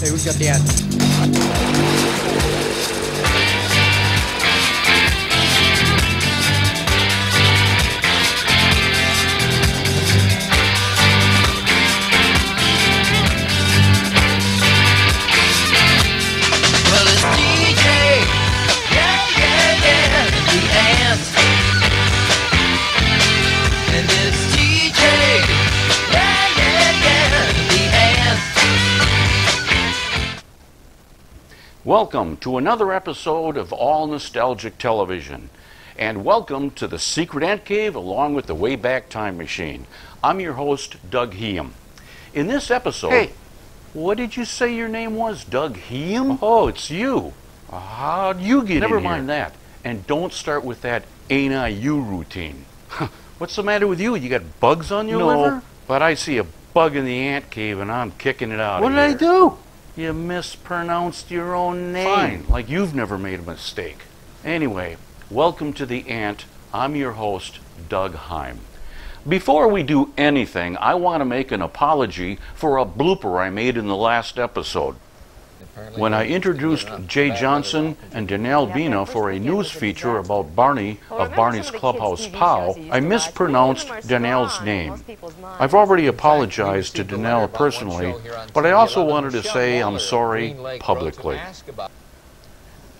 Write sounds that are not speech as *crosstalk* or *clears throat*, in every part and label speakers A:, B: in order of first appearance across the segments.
A: Hey, who's
B: Welcome to another episode of All Nostalgic Television. And welcome to the Secret Ant Cave along with the Wayback Time Machine. I'm your host, Doug Heam. In this episode.
C: Hey.
B: What did you say your name was? Doug Heam? Oh. oh, it's you. How'd you get Never
C: in here?
B: Never mind that. And don't start with that ain't I you routine. *laughs* What's the matter with you? You got bugs on your
C: No,
B: liver? But I see a bug in the ant cave and I'm kicking it out
C: What did I do?
B: You mispronounced your own name.
C: Fine.
B: Like you've never made a mistake. Anyway, welcome to the Ant. I'm your host, Doug Heim. Before we do anything, I want to make an apology for a blooper I made in the last episode. When I introduced Jay Johnson and Danelle Bina for a news feature about Barney of Barney's Clubhouse Pow, I mispronounced Danelle's name. I've already apologized to Danelle personally, but I also wanted to say I'm sorry publicly.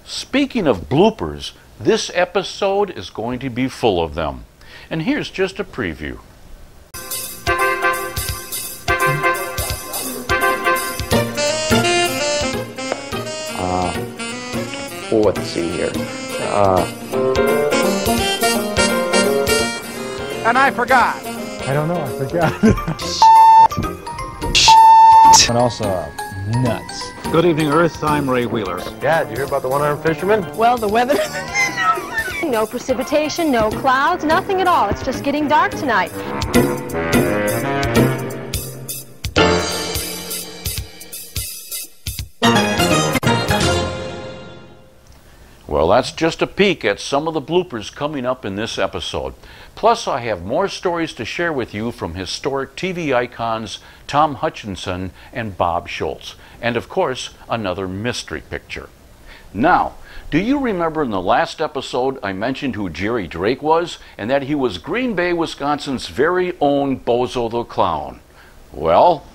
B: Speaking of bloopers, this episode is going to be full of them. And here's just a preview.
D: Well, let's see here. Uh,
A: And I forgot.
E: I don't know. I forgot. *laughs* and also uh, nuts.
F: Good evening, Earth. I'm Ray Wheeler.
D: yeah, did you hear about the one-armed fisherman?
G: Well, the weather. *laughs* no precipitation, no clouds, nothing at all. It's just getting dark tonight.
B: That's just a peek at some of the bloopers coming up in this episode. Plus, I have more stories to share with you from historic TV icons Tom Hutchinson and Bob Schultz. And of course, another mystery picture. Now, do you remember in the last episode I mentioned who Jerry Drake was and that he was Green Bay, Wisconsin's very own Bozo the Clown? Well,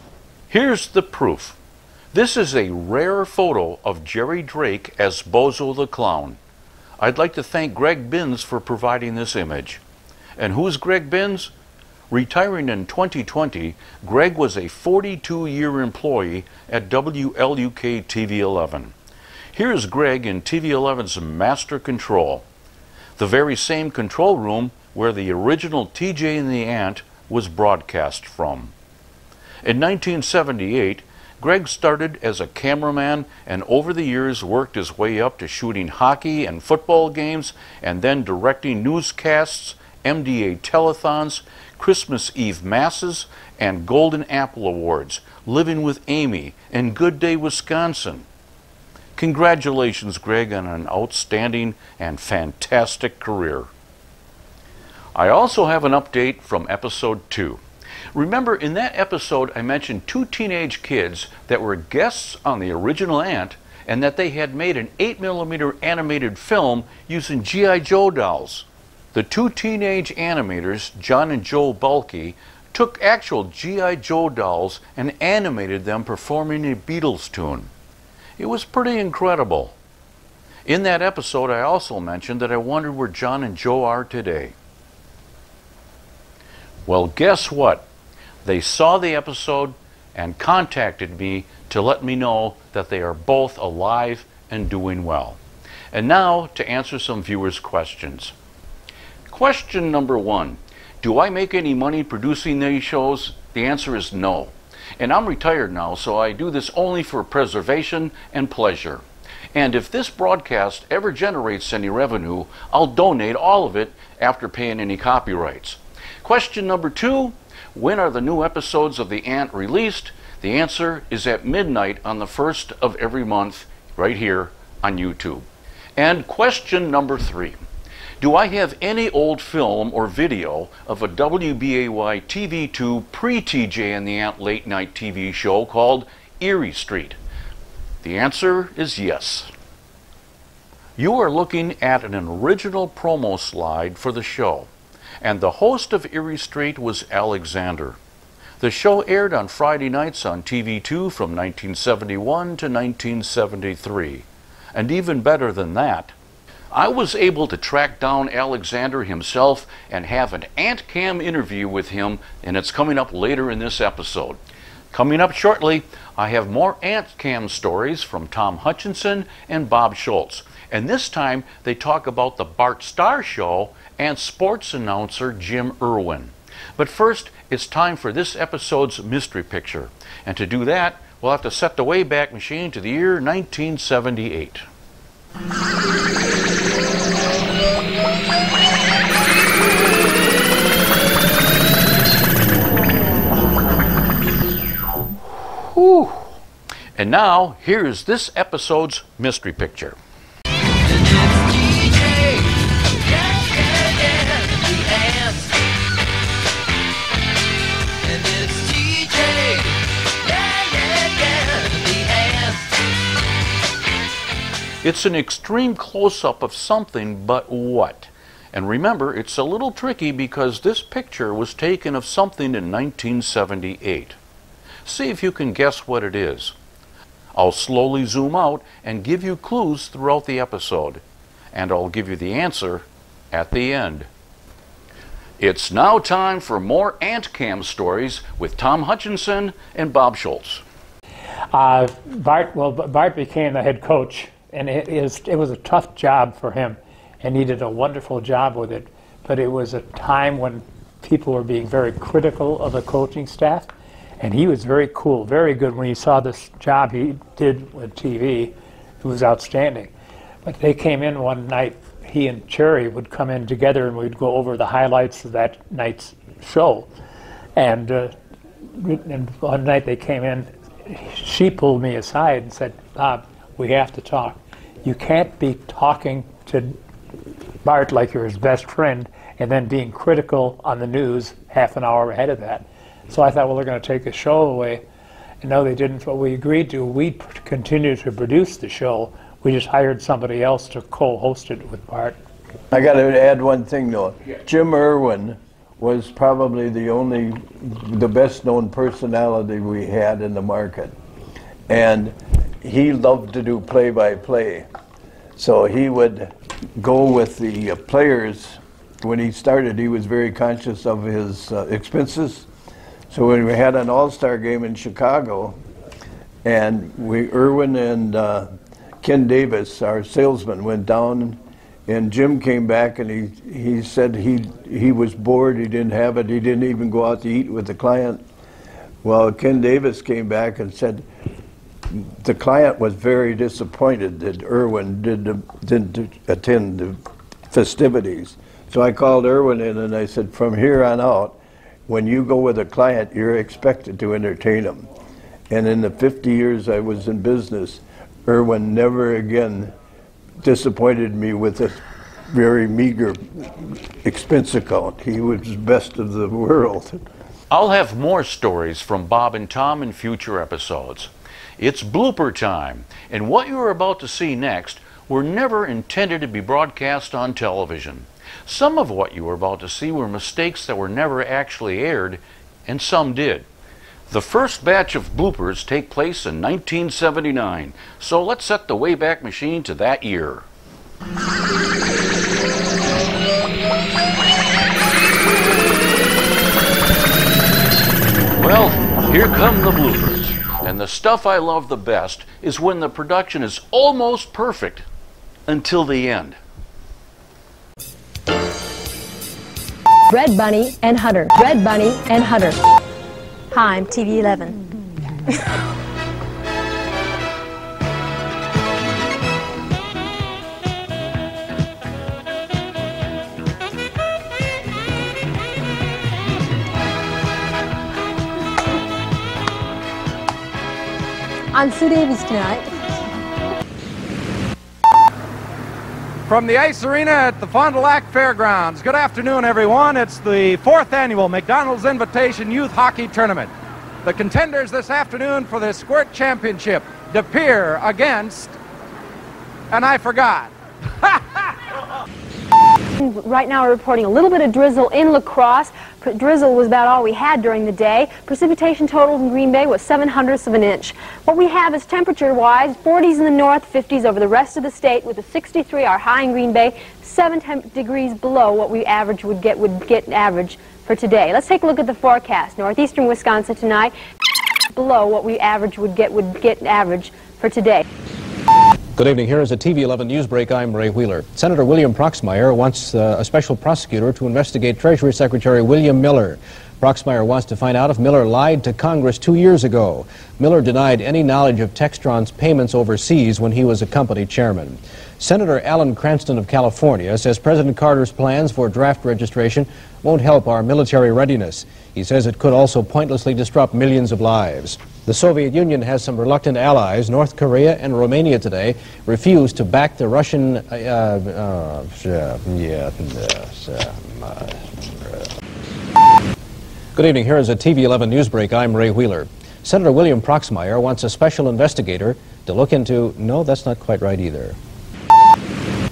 B: here's the proof. This is a rare photo of Jerry Drake as Bozo the Clown. I'd like to thank Greg Binns for providing this image. And who's Greg Binns? Retiring in 2020, Greg was a 42 year employee at WLUK TV 11. Here's Greg in TV 11's Master Control, the very same control room where the original TJ and the Ant was broadcast from. In 1978, Greg started as a cameraman and over the years worked his way up to shooting hockey and football games and then directing newscasts, MDA telethons, Christmas Eve masses, and Golden Apple Awards, living with Amy in Good Day, Wisconsin. Congratulations, Greg, on an outstanding and fantastic career. I also have an update from episode 2. Remember, in that episode, I mentioned two teenage kids that were guests on the original Ant and that they had made an 8mm animated film using G.I. Joe dolls. The two teenage animators, John and Joe Bulky, took actual G.I. Joe dolls and animated them performing a Beatles tune. It was pretty incredible. In that episode, I also mentioned that I wondered where John and Joe are today. Well, guess what? They saw the episode and contacted me to let me know that they are both alive and doing well. And now to answer some viewers' questions. Question number one Do I make any money producing these shows? The answer is no. And I'm retired now, so I do this only for preservation and pleasure. And if this broadcast ever generates any revenue, I'll donate all of it after paying any copyrights. Question number two When are the new episodes of The Ant released? The answer is at midnight on the first of every month, right here on YouTube. And question number three Do I have any old film or video of a WBAY TV2 pre TJ and the Ant late night TV show called Eerie Street? The answer is yes. You are looking at an original promo slide for the show, and the host of Eerie Street was Alexander. The show aired on Friday nights on TV2 from 1971 to 1973. And even better than that, I was able to track down Alexander himself and have an Ant Cam interview with him, and it's coming up later in this episode. Coming up shortly, I have more Ant Cam stories from Tom Hutchinson and Bob Schultz. And this time they talk about the Bart Starr Show and sports announcer Jim Irwin. But first, it's time for this episode's mystery picture. And to do that, we'll have to set the Wayback Machine to the year 1978. Whew. And now, here's this episode's mystery picture.
H: It's
B: an extreme close up of something, but what? And remember, it's a little tricky because this picture was taken of something in 1978. See if you can guess what it is. I'll slowly zoom out and give you clues throughout the episode, and I'll give you the answer at the end. It's now time for more Ant Cam stories with Tom Hutchinson and Bob Schultz.
C: Uh, Bart, well, Bart became the head coach, and it, is, it was a tough job for him, and he did a wonderful job with it. But it was a time when people were being very critical of the coaching staff, and he was very cool, very good. When he saw this job he did with TV, it was outstanding. But they came in one night. He and Cherry would come in together, and we'd go over the highlights of that night's show. And, uh, and one night they came in, she pulled me aside and said, Bob, we have to talk. You can't be talking to Bart like you're his best friend and then being critical on the news half an hour ahead of that. So I thought, well, they're going to take the show away. And no, they didn't. What we agreed to, we'd p- continue to produce the show. We just hired somebody else to co-host it with Bart.
I: I got to add one thing though. Jim Irwin was probably the only, the best known personality we had in the market. And he loved to do play by play. So he would go with the uh, players. When he started, he was very conscious of his uh, expenses. So when we had an all star game in Chicago, and we, Irwin and uh, Ken Davis, our salesman, went down, and Jim came back and he, he said he, he was bored, he didn't have it, he didn't even go out to eat with the client. Well, Ken Davis came back and said the client was very disappointed that Irwin did, didn't attend the festivities. So I called Irwin in and I said, from here on out, when you go with a client, you're expected to entertain them. And in the 50 years I was in business, Irwin never again disappointed me with a very meager expense account. He was best of the world.
B: I'll have more stories from Bob and Tom in future episodes. It's blooper time, and what you are about to see next were never intended to be broadcast on television. Some of what you are about to see were mistakes that were never actually aired, and some did. The first batch of bloopers take place in 1979, so let's set the Wayback Machine to that year. Well, here come the bloopers. And the stuff I love the best is when the production is almost perfect until the end.
G: Red Bunny and Hunter. Red Bunny and Hunter. Hi, I'm TV11. *laughs* I'm Sue Davies tonight.
A: From the ice arena at the Fond du Lac Fairgrounds. Good afternoon, everyone. It's the fourth annual McDonald's Invitation Youth Hockey Tournament. The contenders this afternoon for the Squirt Championship De Pere against, and I forgot.
G: Right now we're reporting a little bit of drizzle in La Crosse. Drizzle was about all we had during the day. Precipitation total in Green Bay was 7 hundredths of an inch. What we have is temperature-wise, 40s in the north, 50s over the rest of the state, with a 63 our high in Green Bay, 7 degrees below what we average would get would get average for today. Let's take a look at the forecast. Northeastern Wisconsin tonight, below what we average would get would get average for today.
J: Good evening. Here is a TV 11 news break. I'm Ray Wheeler. Senator William Proxmire wants uh, a special prosecutor to investigate Treasury Secretary William Miller. Proxmire wants to find out if Miller lied to Congress two years ago. Miller denied any knowledge of Textron's payments overseas when he was a company chairman. Senator Alan Cranston of California says President Carter's plans for draft registration won't help our military readiness. He says it could also pointlessly disrupt millions of lives. The Soviet Union has some reluctant allies. North Korea and Romania today refused to back the Russian. Uh, uh, uh, yeah, uh, Good evening. Here is a TV 11 news break. I'm Ray Wheeler. Senator William Proxmire wants a special investigator to look into. No, that's not quite right either.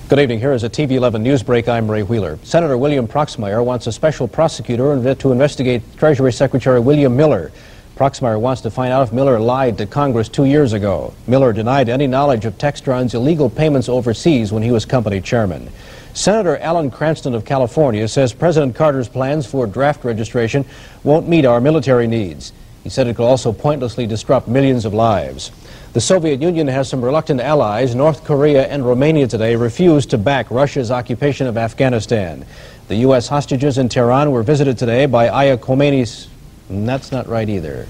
J: Good evening. Here is a TV 11 news break. I'm Ray Wheeler. Senator William Proxmire wants a special prosecutor to investigate Treasury Secretary William Miller. Proxmire wants to find out if Miller lied to Congress two years ago. Miller denied any knowledge of Textron's illegal payments overseas when he was company chairman. Senator Alan Cranston of California says President Carter's plans for draft registration won't meet our military needs. He said it could also pointlessly disrupt millions of lives. The Soviet Union has some reluctant allies. North Korea and Romania today refused to back Russia's occupation of Afghanistan. The U.S. hostages in Tehran were visited today by Ayah Khomeini's. And That's not right either.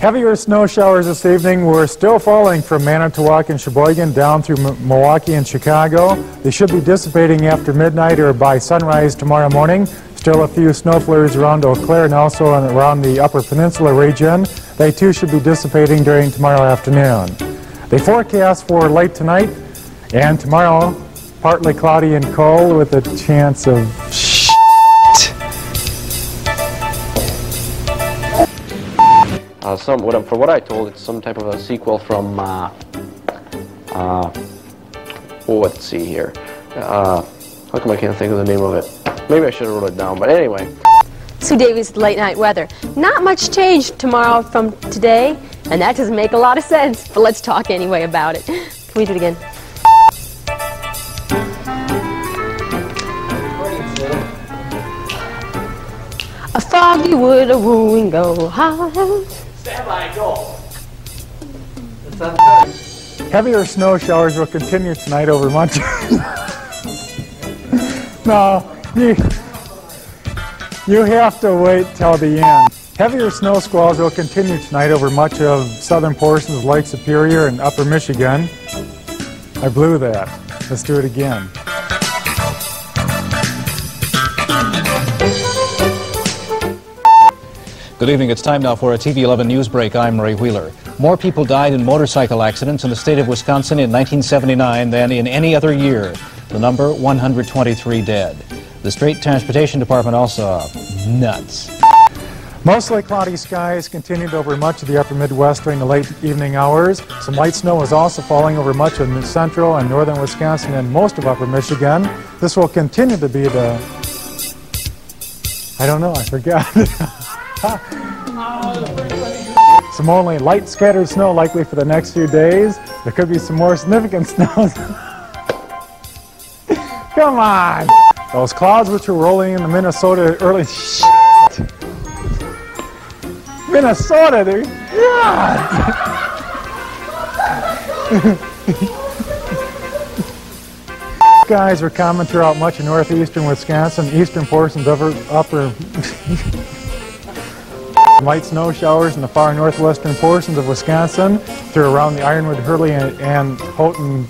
E: Heavier snow showers this evening were still falling from Manitowoc and Sheboygan down through M- Milwaukee and Chicago. They should be dissipating after midnight or by sunrise tomorrow morning. Still a few snow flurries around Eau Claire and also around the Upper Peninsula region. They too should be dissipating during tomorrow afternoon. They forecast for late tonight and tomorrow partly cloudy and cold with a chance of
D: Uh, some, what, for what I told, it's some type of a sequel from, uh, uh, oh, let's see here. Uh, how come I can't think of the name of it? Maybe I should have wrote it down, but anyway.
G: Sue Davies late night weather. Not much change tomorrow from today, and that doesn't make a lot of sense, but let's talk anyway about it. Can we do it again? A foggy wood, a wooing go house.
E: Heavier snow showers will continue tonight over much. *laughs* no, you, you have to wait till the end. Heavier snow squalls will continue tonight over much of southern portions of Lake Superior and upper Michigan. I blew that. Let's do it again.
J: Good evening. It's time now for a TV 11 news break. I'm Ray Wheeler. More people died in motorcycle accidents in the state of Wisconsin in 1979 than in any other year. The number 123 dead. The State Transportation Department also nuts.
E: Mostly cloudy skies continued over much of the upper Midwest during the late evening hours. Some light snow was also falling over much of central and northern Wisconsin and most of upper Michigan. This will continue to be the. I don't know, I forgot. *laughs* *laughs* some only light scattered snow likely for the next few days. There could be some more significant *laughs* snows. Come on! Those clouds which were rolling in the Minnesota early. *laughs* Minnesota, dude. God. Guys are common throughout much of northeastern Wisconsin, eastern portions of upper, light snow showers in the far northwestern portions of Wisconsin through around the Ironwood, Hurley, and, and Houghton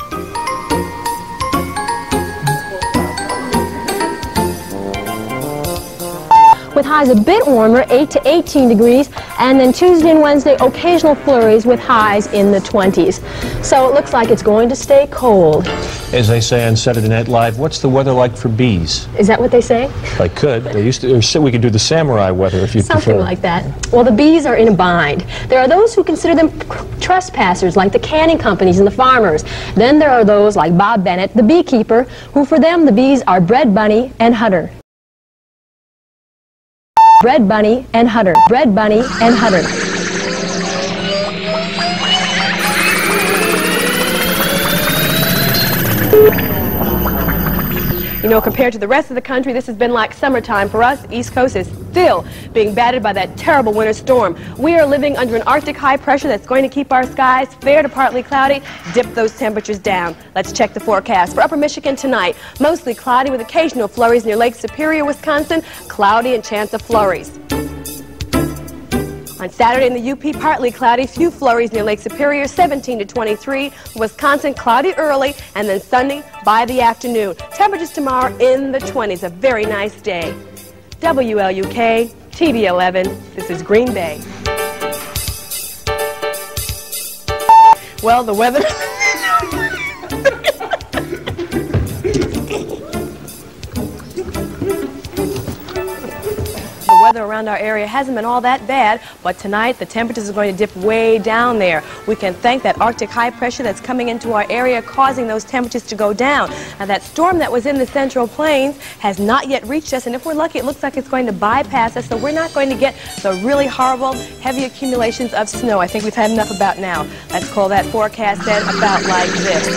G: with highs a bit warmer, 8 to 18 degrees, and then Tuesday and Wednesday, occasional flurries with highs in the 20s. So it looks like it's going to stay cold.
J: As they say on Saturday Night Live, what's the weather like for bees?
G: Is that what they say?
J: I could. They used to. Or we could do the samurai weather if you
G: Something
J: prefer.
G: like that. Well, the bees are in a bind. There are those who consider them trespassers, like the canning companies and the farmers. Then there are those like Bob Bennett, the beekeeper, who for them the bees are bread bunny and Hutter. Bread bunny and Hutter. Bread bunny and Hutter. You know, compared to the rest of the country, this has been like summertime for us. East Coast is still being battered by that terrible winter storm. We are living under an Arctic high pressure that's going to keep our skies fair to partly cloudy, dip those temperatures down. Let's check the forecast. For Upper Michigan tonight, mostly cloudy with occasional flurries near Lake Superior, Wisconsin, cloudy and chance of flurries. On Saturday in the UP, partly cloudy, few flurries near Lake Superior, 17 to 23. Wisconsin, cloudy early, and then sunny by the afternoon. Temperatures tomorrow in the 20s. A very nice day. WLUK, TV 11. This is Green Bay. Well, the weather. *laughs* The weather around our area hasn't been all that bad, but tonight the temperatures are going to dip way down there. We can thank that Arctic high pressure that's coming into our area, causing those temperatures to go down. Now, that storm that was in the central plains has not yet reached us, and if we're lucky, it looks like it's going to bypass us, so we're not going to get the really horrible, heavy accumulations of snow. I think we've had enough about now. Let's call that forecast then about like this.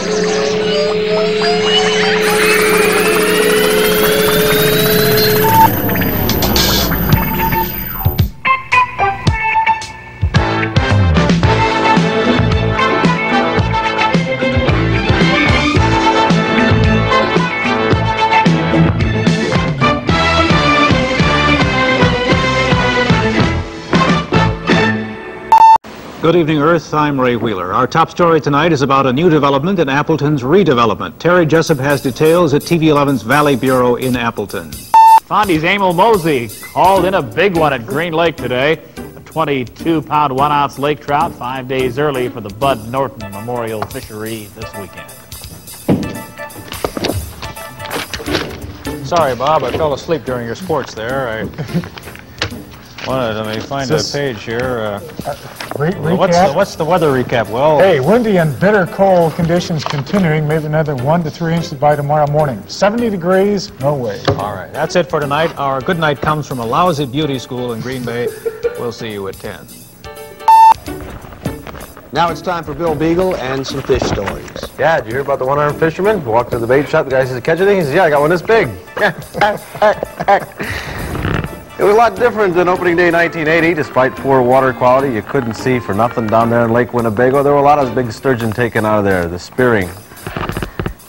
F: Good evening, Earth. I'm Ray Wheeler. Our top story tonight is about a new development in Appleton's redevelopment. Terry Jessup has details at TV 11's Valley Bureau in Appleton.
K: Fondy's Emil Mosey called in a big one at Green Lake today. A 22 pound, one ounce lake trout, five days early for the Bud Norton Memorial Fishery this weekend.
L: Sorry, Bob, I fell asleep during your sports there. I wanted, let me find a page here. Uh,
E: Re-
L: what's, the,
E: recap.
L: what's the weather recap? Well,
E: Hey, windy and bitter cold conditions continuing, maybe another one to three inches by tomorrow morning. 70 degrees, no way.
L: all right, that's it for tonight. Our good night comes from a lousy beauty school in Green Bay. We'll see you at 10.
M: Now it's time for Bill Beagle and some fish stories.
N: Yeah, did you hear about the one-armed fisherman? Walked to the bait shop, the guy says, catch anything? He says, yeah, I got one this big. *laughs* *laughs* *laughs* it was a lot different than opening day 1980. Despite poor water quality, you couldn't see for nothing down there in Lake Winnebago. There were a lot of big sturgeon taken out of there, the spearing.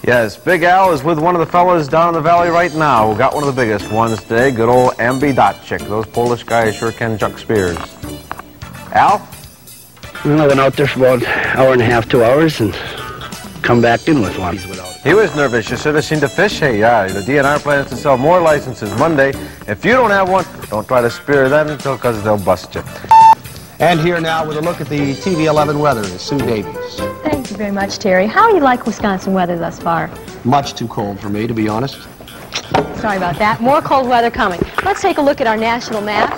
N: Yes, Big Al is with one of the fellas down in the valley right now who got one of the biggest ones today, good old Ambi Dotchik. Those Polish guys sure can chuck spears. Al?
O: Well, I went out there for about an hour and a half, two hours, and come back in with one.
N: He was nervous. You should have seen the fish. Hey, yeah, the DNR plans to sell more licenses Monday. If you don't have one, don't try to spear them until because they'll bust you.
M: And here now with a look at the TV 11 weather is Sue Davies.
G: Thank you very much, Terry. How do you like Wisconsin weather thus far?
M: Much too cold for me, to be honest.
G: Sorry about that. More cold weather coming. Let's take a look at our national map.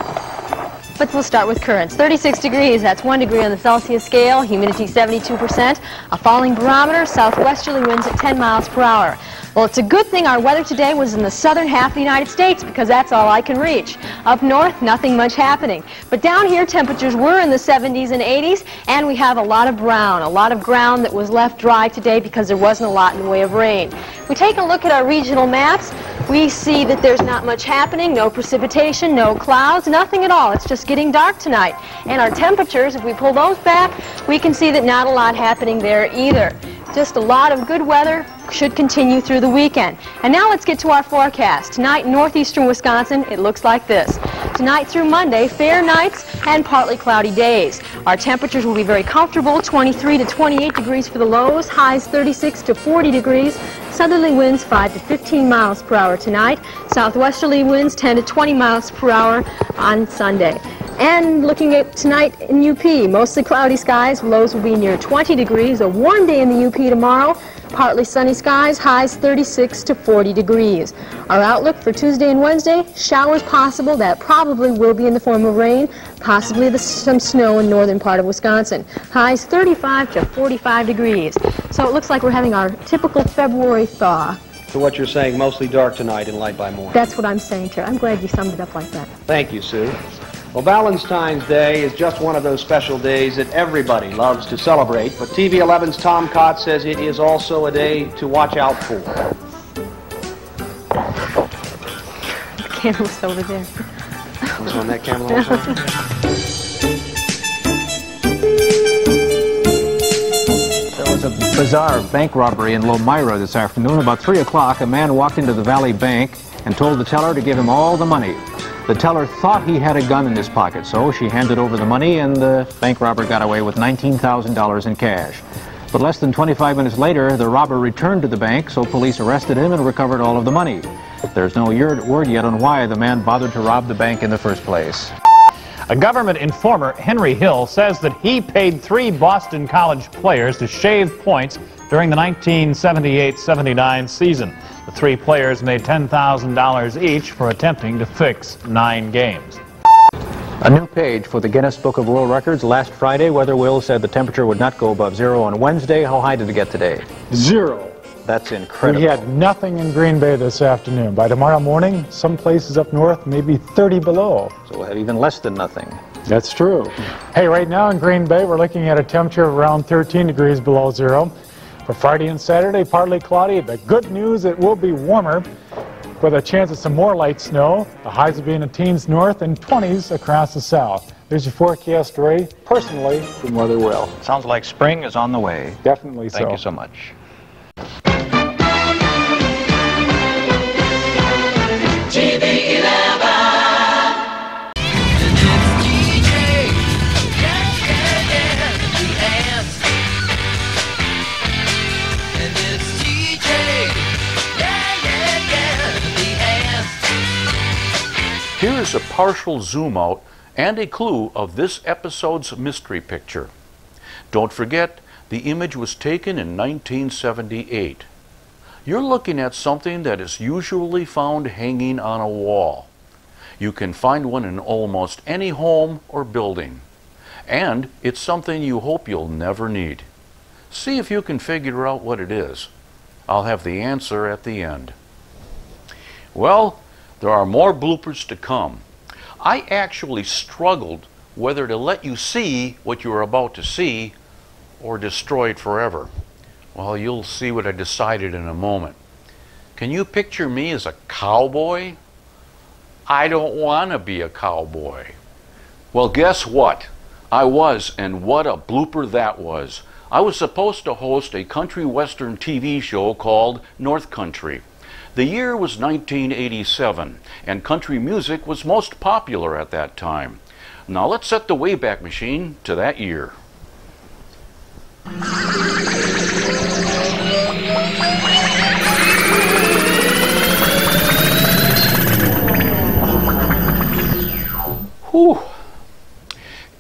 G: But we'll start with currents. 36 degrees, that's one degree on the Celsius scale, humidity 72%, a falling barometer, southwesterly winds at 10 miles per hour. Well, it's a good thing our weather today was in the southern half of the United States because that's all I can reach. Up north, nothing much happening. But down here, temperatures were in the 70s and 80s, and we have a lot of brown, a lot of ground that was left dry today because there wasn't a lot in the way of rain. We take a look at our regional maps. We see that there's not much happening, no precipitation, no clouds, nothing at all. It's just getting dark tonight. And our temperatures, if we pull those back, we can see that not a lot happening there either. Just a lot of good weather should continue through the weekend. And now let's get to our forecast. Tonight, northeastern Wisconsin, it looks like this. tonight through Monday, fair nights and partly cloudy days. Our temperatures will be very comfortable, 23 to 28 degrees for the lows, highs 36 to 40 degrees. Southerly winds 5 to 15 miles per hour tonight. Southwesterly winds 10 to 20 miles per hour on Sunday. And looking at tonight in UP, mostly cloudy skies, lows will be near 20 degrees. A warm day in the UP tomorrow. Partly sunny skies, highs 36 to 40 degrees. Our outlook for Tuesday and Wednesday, showers possible. That probably will be in the form of rain, possibly the, some snow in northern part of Wisconsin. Highs 35 to 45 degrees. So it looks like we're having our typical February thaw.
M: So what you're saying, mostly dark tonight and light by morning.
G: That's what I'm saying, Terry. I'm glad you summed it up like that.
M: Thank you, Sue. Well, Valentine's Day is just one of those special days that everybody loves to celebrate, but TV 11's Tom Cott says it is also a day to watch out for.
G: The candle's over there.
M: Was on that camera also? *laughs*
L: There was a bizarre bank robbery in Lomira this afternoon. About 3 o'clock, a man walked into the Valley Bank and told the teller to give him all the money. The teller thought he had a gun in his pocket, so she handed over the money and the bank robber got away with $19,000 in cash. But less than 25 minutes later, the robber returned to the bank, so police arrested him and recovered all of the money. There's no word yet on why the man bothered to rob the bank in the first place.
K: A government informer, Henry Hill, says that he paid three Boston College players to shave points during the 1978-79 season. The three players made $10,000 each for attempting to fix nine games.
L: A new page for the Guinness Book of World Records. Last Friday, Weather Will said the temperature would not go above zero on Wednesday. How high did it get today?
E: Zero.
L: That's incredible.
E: We had nothing in Green Bay this afternoon. By tomorrow morning, some places up north, maybe 30 below.
L: So we'll have even less than nothing.
E: That's true. Hey, right now in Green Bay, we're looking at a temperature of around 13 degrees below zero. For Friday and Saturday, partly cloudy. The good news, it will be warmer with a chance of some more light snow. The highs will be in the teens north and 20s across the south. There's your forecast, Ray, personally from Weather Will.
L: Sounds like spring is on the way.
E: Definitely
L: Thank
E: so.
L: you so much.
B: A partial zoom out and a clue of this episode's mystery picture. Don't forget, the image was taken in 1978. You're looking at something that is usually found hanging on a wall. You can find one in almost any home or building. And it's something you hope you'll never need. See if you can figure out what it is. I'll have the answer at the end. Well, there are more bloopers to come. I actually struggled whether to let you see what you were about to see or destroy it forever. Well, you'll see what I decided in a moment. Can you picture me as a cowboy? I don't want to be a cowboy. Well, guess what? I was, and what a blooper that was. I was supposed to host a country western TV show called North Country. The year was 1987, and country music was most popular at that time. Now let's set the Wayback Machine to that year. Whew.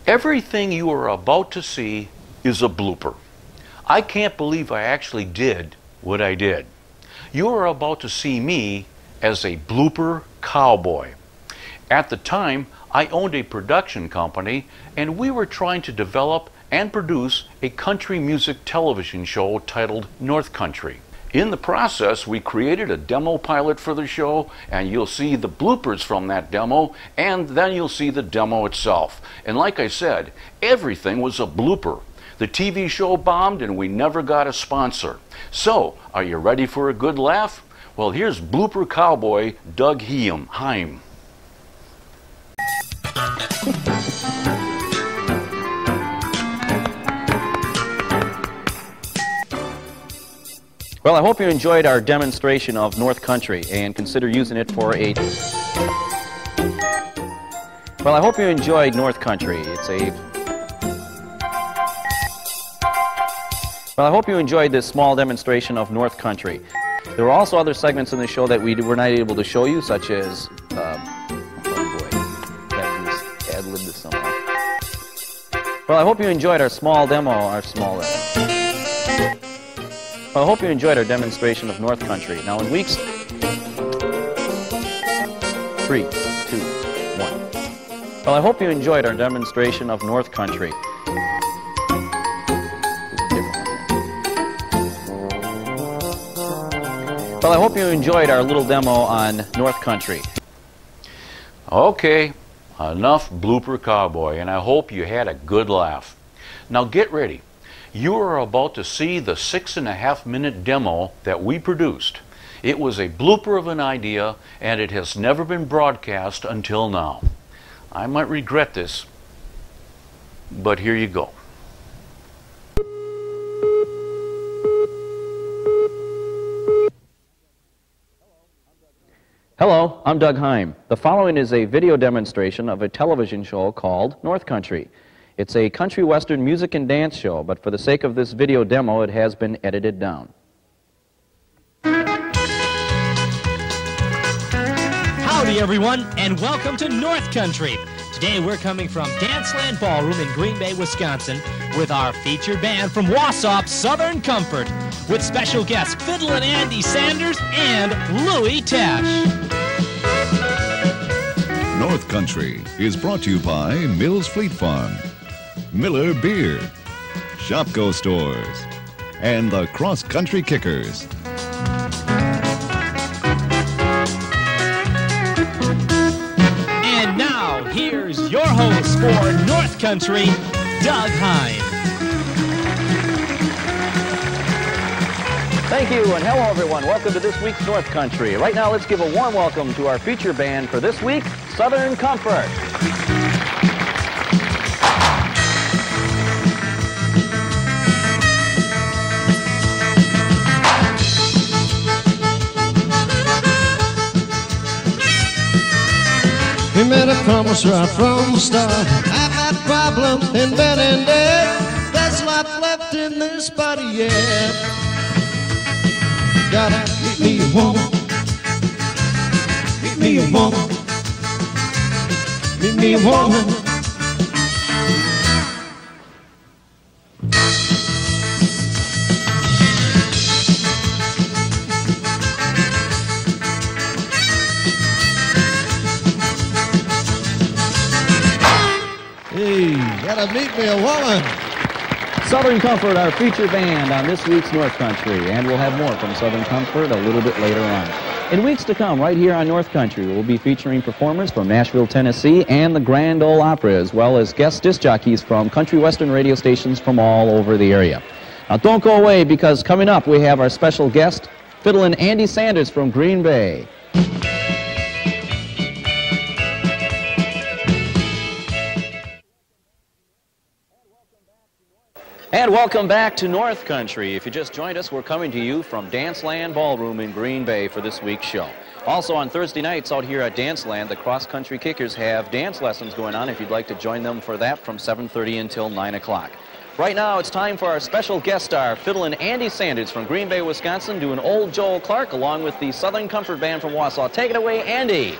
B: Everything you are about to see is a blooper. I can't believe I actually did what I did. You are about to see me as a blooper cowboy. At the time, I owned a production company and we were trying to develop and produce a country music television show titled North Country. In the process, we created a demo pilot for the show, and you'll see the bloopers from that demo, and then you'll see the demo itself. And like I said, everything was a blooper. The TV show bombed, and we never got a sponsor. So, are you ready for a good laugh? Well, here's blooper cowboy Doug Heim. Heim.
P: Well, I hope you enjoyed our demonstration of North Country and consider using it for a Well, I hope you enjoyed North Country. It's a Well, I hope you enjoyed this small demonstration of North Country. There were also other segments in the show that we were not able to show you, such as, um, oh boy, ad somehow. Well, I hope you enjoyed our small demo, our small demo. Well, I hope you enjoyed our demonstration of North Country. Now, in weeks three, two, one. Well, I hope you enjoyed our demonstration of North Country. Well, I hope you enjoyed our little demo on North Country.
B: Okay, enough blooper cowboy, and I hope you had a good laugh. Now get ready. You are about to see the six and a half minute demo that we produced. It was a blooper of an idea, and it has never been broadcast until now. I might regret this, but here you go.
P: Hello, I'm Doug Heim. The following is a video demonstration of a television show called North Country. It's a country western music and dance show, but for the sake of this video demo, it has been edited down.
Q: Howdy, everyone, and welcome to North Country. Today we're coming from Danceland Ballroom in Green Bay, Wisconsin, with our featured band from Wausau, Southern Comfort, with special guests Fiddlin' Andy Sanders and Louis Tesh.
R: North Country is brought to you by Mills Fleet Farm, Miller Beer, Shopko Stores, and the Cross Country Kickers.
Q: Host for North Country, Doug Hine.
P: Thank you, and hello, everyone. Welcome to this week's North Country. Right now, let's give a warm welcome to our feature band for this week, Southern Comfort.
S: He made a promise right from the start. I've had problems in bed and dead. There's life left in this body yet. Gotta meet me a woman. Meet me a woman. Meet me a woman. Meet me a woman.
P: Southern Comfort, our feature band on this week's North Country, and we'll have more from Southern Comfort a little bit later on. In weeks to come, right here on North Country, we'll be featuring performers from Nashville, Tennessee, and the Grand Ole Opry, as well as guest disc jockeys from country western radio stations from all over the area. Now, don't go away because coming up, we have our special guest, fiddlin' Andy Sanders from Green Bay. And welcome back to North Country. If you just joined us, we're coming to you from Danceland Ballroom in Green Bay for this week's show. Also on Thursday nights out here at Danceland, the Cross Country Kickers have dance lessons going on if you'd like to join them for that from 7.30 until 9 o'clock. Right now, it's time for our special guest star, fiddlin' Andy Sanders from Green Bay, Wisconsin, doing Old Joe Clark along with the Southern Comfort Band from Wausau. Take it away, Andy.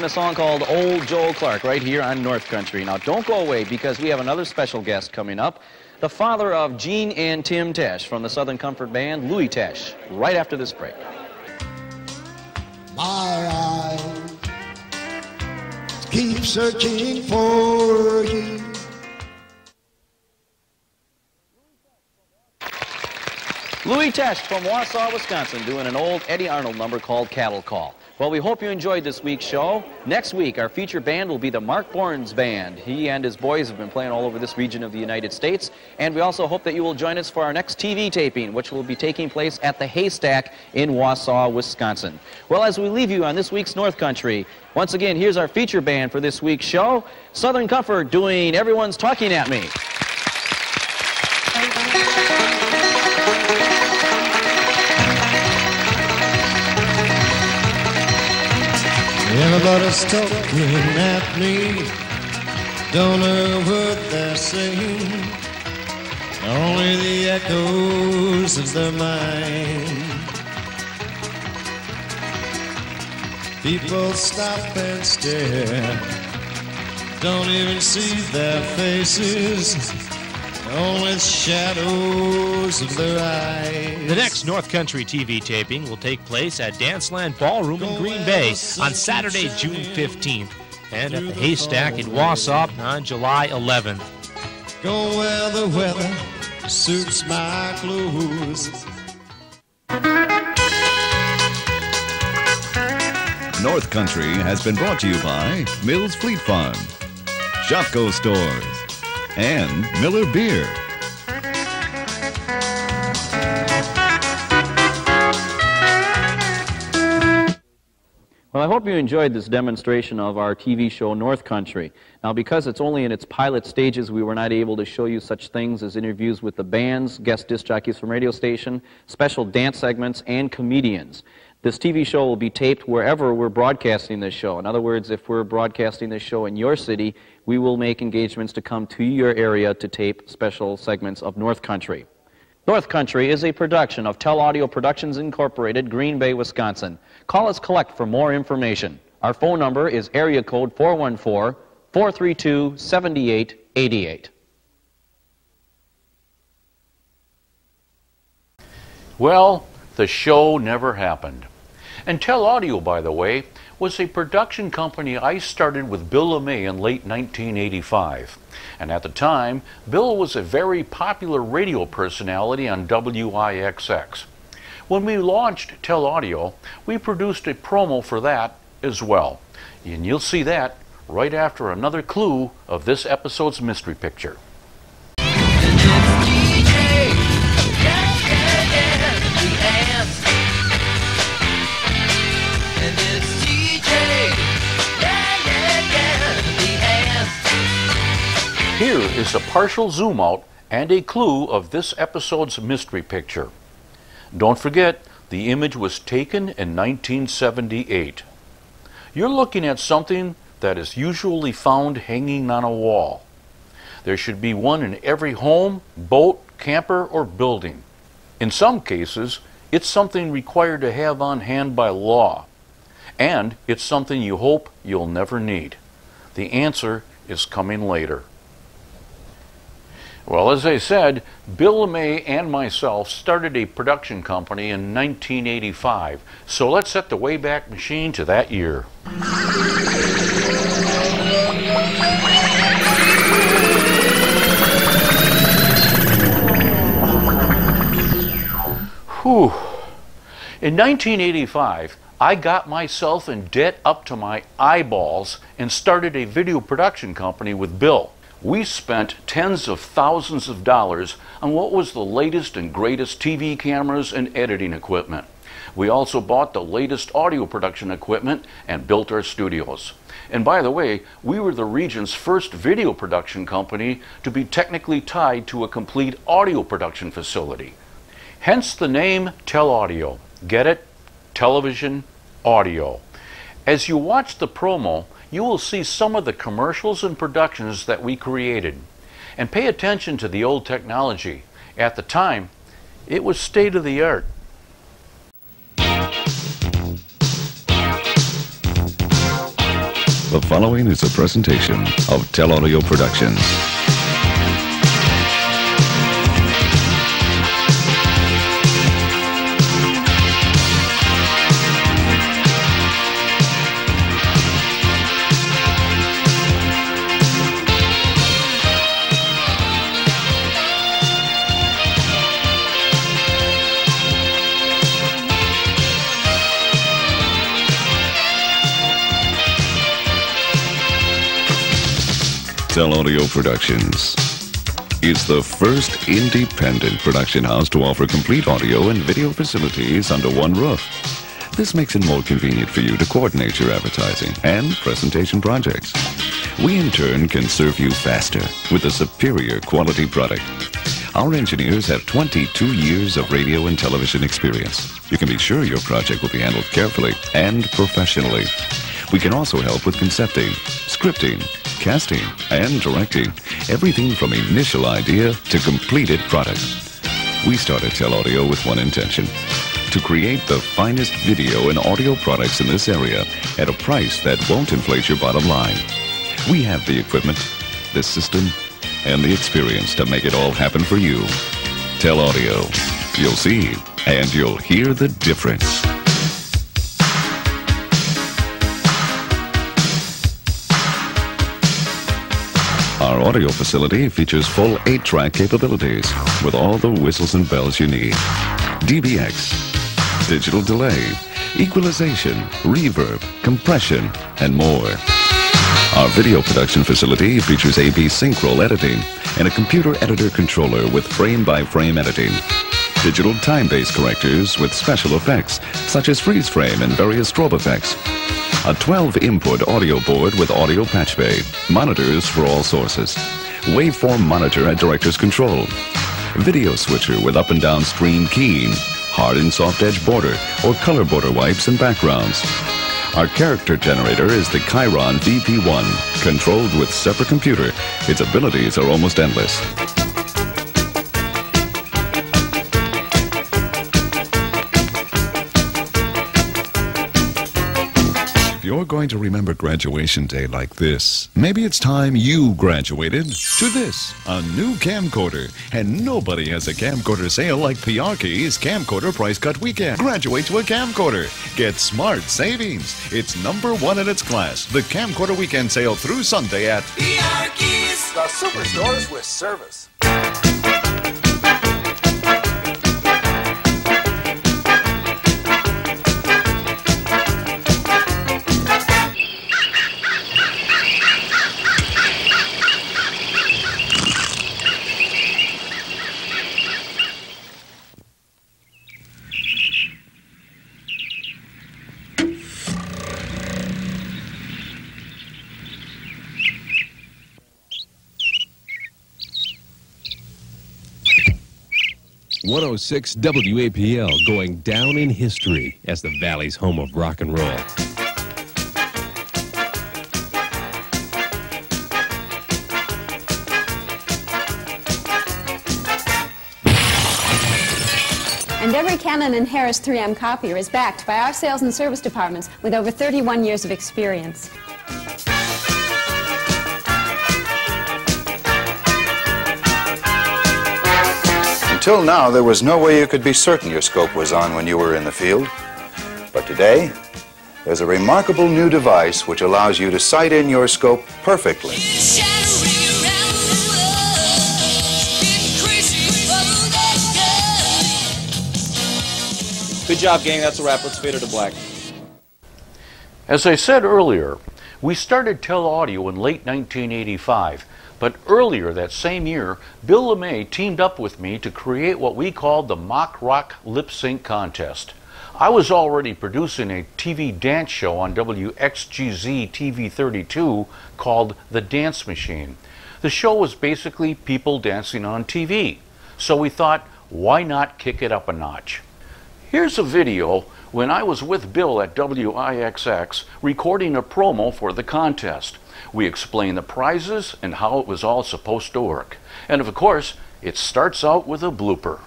P: Doing a song called Old Joe Clark right here on North Country. Now, don't go away because we have another special guest coming up. The father of Gene and Tim Tesh from the Southern Comfort Band, Louis Tesh, right after this break.
S: My eyes keep searching for you.
P: Louis Tesh from Wausau, Wisconsin, doing an old Eddy Arnold number called Cattle Call. Well, we hope you enjoyed this week's show. Next week, our feature band will be the Mark Bournes Band. He and his boys have been playing all over this region of the United States. And we also hope that you will join us for our next TV taping, which will be taking place at the Haystack in Wausau, Wisconsin. Well, as we leave you on this week's North Country, once again, here's our feature band for this week's show Southern Comfort doing Everyone's Talking at Me.
S: Everybody's talking at me. Don't know what they're saying. Only the echoes of their mind. People stop and stare. Don't even see their faces. Only the shadows of their eyes.
Q: The next North Country TV taping will take place at Danceland Ballroom in Green Bay on Saturday, June 15th, and at the Haystack in Wausau on July 11th.
S: Go where the weather suits my clothes.
R: North Country has been brought to you by Mills Fleet Farm, Shopko Stores, and Miller Beer.
P: Well, I hope you enjoyed this demonstration of our TV show North Country. Now, because it's only in its pilot stages, we were not able to show you such things as interviews with the bands, guest disc jockeys from radio station, special dance segments, and comedians. This TV show will be taped wherever we're broadcasting this show. In other words, if we're broadcasting this show in your city, we will make engagements to come to your area to tape special segments of North Country. North Country is a production of Tel Audio Productions Incorporated, Green Bay, Wisconsin. Call us collect for more information. Our phone number is area code 414 432 7888.
B: Well, the show never happened. And Tel Audio, by the way, was a production company I started with Bill LeMay in late 1985. And at the time, Bill was a very popular radio personality on WIXX. When we launched Tel Audio, we produced a promo for that as well. And you'll see that right after another clue of this episode's mystery picture. Here is a partial zoom out and a clue of this episode's mystery picture. Don't forget, the image was taken in 1978. You're looking at something that is usually found hanging on a wall. There should be one in every home, boat, camper, or building. In some cases, it's something required to have on hand by law. And it's something you hope you'll never need. The answer is coming later. Well, as I said, Bill May and myself started a production company in 1985. So let's set the Wayback Machine to that year. Whew. In 1985, I got myself in debt up to my eyeballs and started a video production company with Bill. We spent tens of thousands of dollars on what was the latest and greatest TV cameras and editing equipment. We also bought the latest audio production equipment and built our studios. And by the way, we were the region's first video production company to be technically tied to a complete audio production facility. Hence the name Tel Audio. Get it? Television, audio. As you watch the promo, you will see some of the commercials and productions that we created. And pay attention to the old technology. At the time, it was state of the art.
R: The following is a presentation of Telaudio Productions. Telaudio Productions is the first independent production house to offer complete audio and video facilities under one roof. This makes it more convenient for you to coordinate your advertising and presentation projects. We in turn can serve you faster with a superior quality product. Our engineers have 22 years of radio and television experience. You can be sure your project will be handled carefully and professionally. We can also help with concepting, scripting, casting, and directing. Everything from initial idea to completed product. We started Tell Audio with one intention. To create the finest video and audio products in this area at a price that won't inflate your bottom line. We have the equipment, the system, and the experience to make it all happen for you. Tell Audio. You'll see and you'll hear the difference. Our audio facility features full 8-track capabilities with all the whistles and bells you need. DBX, digital delay, equalization, reverb, compression, and more. Our video production facility features AB Synchro editing and a computer editor controller with frame-by-frame editing. Digital time-based correctors with special effects such as freeze frame and various strobe effects. A 12-input audio board with audio patch bay, monitors for all sources, waveform monitor at director's control, video switcher with up and down stream keying, hard and soft edge border or color border wipes and backgrounds. Our character generator is the Chyron VP1, controlled with separate computer. Its abilities are almost endless. You're going to remember graduation day like this, maybe it's time you graduated to this, a new camcorder. And nobody has a camcorder sale like Piarchi's Camcorder Price Cut Weekend. Graduate to a camcorder. Get smart savings. It's number one in its class. The Camcorder Weekend sale through Sunday at
H: Piarchi's, the superstores with service.
T: One hundred six WAPL going down in history as the Valley's home of rock and roll.
G: And every Canon and Harris 3M copier is backed by our sales and service departments with over 31 years of experience.
U: Until now, there was no way you could be certain your scope was on when you were in the field. But today, there's a remarkable new device which allows you to sight in your scope perfectly.
P: Good job, gang. That's a wrap. Let's fade her to black.
B: As I said earlier, we started Telaudio in late 1985, but earlier that same year, Bill LeMay teamed up with me to create what we called the Mock Rock Lip Sync Contest. I was already producing a TV dance show on WXGZ TV 32 called The Dance Machine. The show was basically people dancing on TV, so we thought, why not kick it up a notch? Here's a video when I was with Bill at WIXX recording a promo for the contest. We explain the prizes and how it was all supposed to work. And of course, it starts out with a blooper.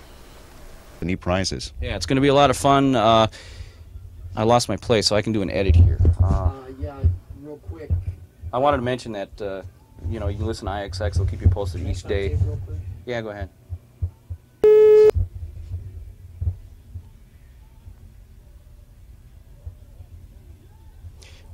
N: Any prizes?
P: Yeah, it's going to be a lot of fun. Uh, I lost my place, so I can do an edit here. Uh,
V: yeah, real quick.
P: I wanted to mention that, uh, you know, you can listen to IXX. They'll keep you posted each day. Yeah, go ahead.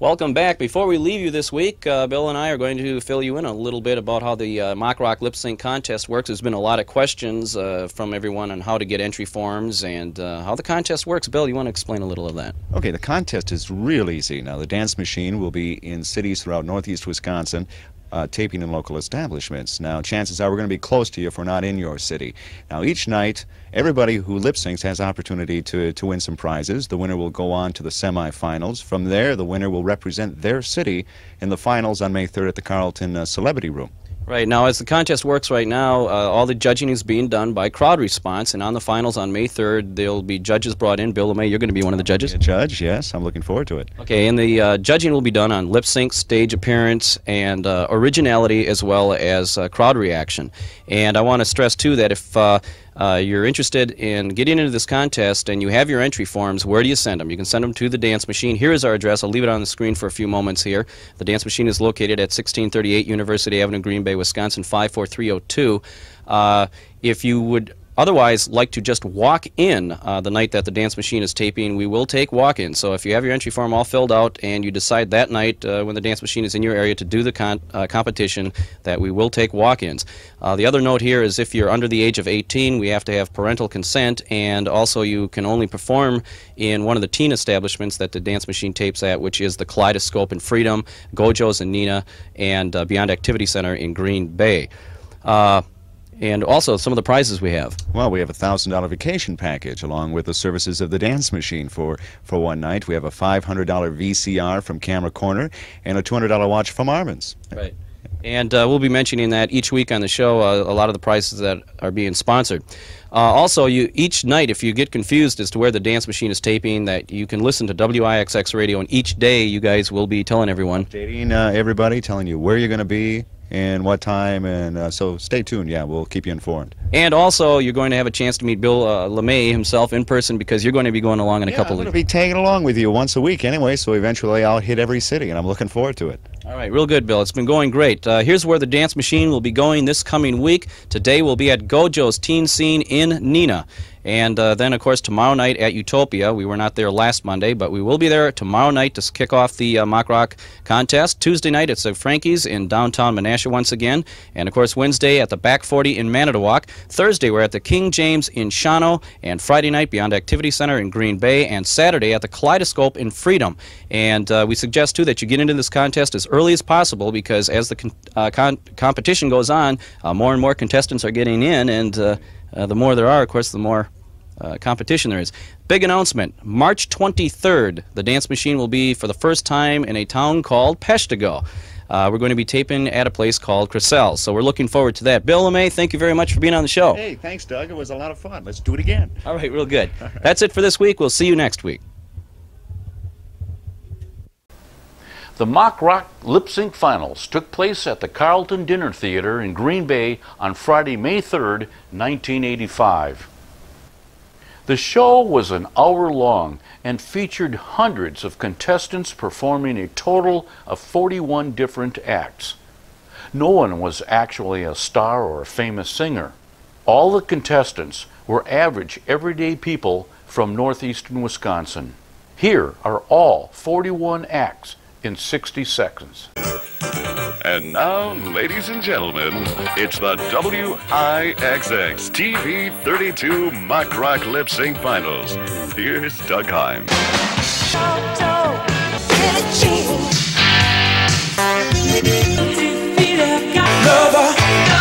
P: Welcome back. Before we leave you this week, uh, Bill and I are going to fill you in a little bit about how the uh, Mock Rock Lip Sync contest works. There's been a lot of questions uh, from everyone on how to get entry forms and uh, how the contest works. Bill, you want to explain a little of that?
W: Okay, the contest is real easy. Now, the dance machine will be in cities throughout northeast Wisconsin. Uh, taping in local establishments. Now, chances are we're going to be close to you if we're not in your city. Now, each night, everybody who lip syncs has opportunity to, to win some prizes. The winner will go on to the semifinals. From there, the winner will represent their city in the finals on May 3rd at the Carlton uh, Celebrity Room.
P: Right now, as the contest works right now, uh, all the judging is being done by crowd response, and on the finals on May 3rd, there'll be judges brought in. Bill LeMay, you're going to be one of the judges.
W: judge, yes, I'm looking forward to it.
P: Okay, and the uh, judging will be done on lip sync, stage appearance, and uh, originality, as well as uh, crowd reaction. And I want to stress too that if uh, you're interested in getting into this contest and you have your entry forms, where do you send them? You can send them to the Dance Machine. Here is our address. I'll leave it on the screen for a few moments here. The Dance Machine is located at 1638 University Avenue, Green Bay, Wisconsin 54302. Uh, if you would otherwise like to just walk in uh, the night that the dance machine is taping, we will take walk-ins. So if you have your entry form all filled out and you decide that night uh, when the dance machine is in your area to do the con- uh, competition, that we will take walk-ins. Uh, the other note here is if you're under the age of 18, we have to have parental consent, and also you can only perform in one of the teen establishments that the dance machine tapes at, which is the Kaleidoscope in Freedom, Gojo's in Neenah, and uh, Beyond Activity Center in Green Bay. Uh, and also some of the prizes we have.
W: Well, we have a thousand dollar vacation package along with the services of the dance machine for for one night. We have a five hundred dollar VCR from Camera Corner and a two hundred dollar watch from Armin's.
P: Right. And uh, we'll be mentioning that each week on the show, uh, a lot of the prizes that are being sponsored. Uh, also, you each night, if you get confused as to where the dance machine is taping, that you can listen to WIXX radio, and each day you guys will be telling everyone.
W: Updating uh, everybody, telling you where you're going to be and what time, and uh, so stay tuned. Yeah, we'll keep you informed.
P: And also, you're going to have a chance to meet Bill uh, LeMay himself in person because you're going to be going along in a couple
W: I'm
P: of
W: going to be tagging along with you once a week anyway, so eventually I'll hit every city, and I'm looking forward to it.
P: All right, real good, Bill. It's been going great. Uh, here's where the dance machine will be going this coming week. Today we'll be at Gojo's Teen Scene in Neenah. And uh, then, of course, tomorrow night at Utopia. We were not there last Monday, but we will be there tomorrow night to kick off the uh, Mock Rock contest. Tuesday night, it's at Frankie's in downtown Menasha once again. And, of course, Wednesday at the Back 40 in Manitowoc. Thursday, we're at the King James in Shawano. And Friday night, Beyond Activity Center in Green Bay. And Saturday at the Kaleidoscope in Freedom. And uh, we suggest, too, that you get into this contest as early as possible because as the con- uh, competition goes on, uh, more and more contestants are getting in. And uh, the more there are, of course, the more uh, competition there is. Big announcement March 23rd, the dance machine will be for the first time in a town called Peshtigo. Uh, we're going to be taping at a place called Cressell, so we're looking forward to that. Bill LeMay, thank you very much for being on the show.
W: Hey, thanks, Doug. It was a lot of fun. Let's do it again.
P: All right, real good. *laughs* That's it for this week. We'll see you next week.
B: The Mock Rock Lip Sync Finals took place at the Carlton Dinner Theater in Green Bay on Friday, May 3rd, 1985. The show was an hour long and featured hundreds of contestants performing a total of 41 different acts. No one was actually a star or a famous singer. All the contestants were average, everyday people from northeastern Wisconsin. Here are all 41 acts in 60 seconds.
R: And now, ladies and gentlemen, it's the WIXX TV 32 Mock Rock Lip Sync Finals. Here's Doug Heim.
H: Of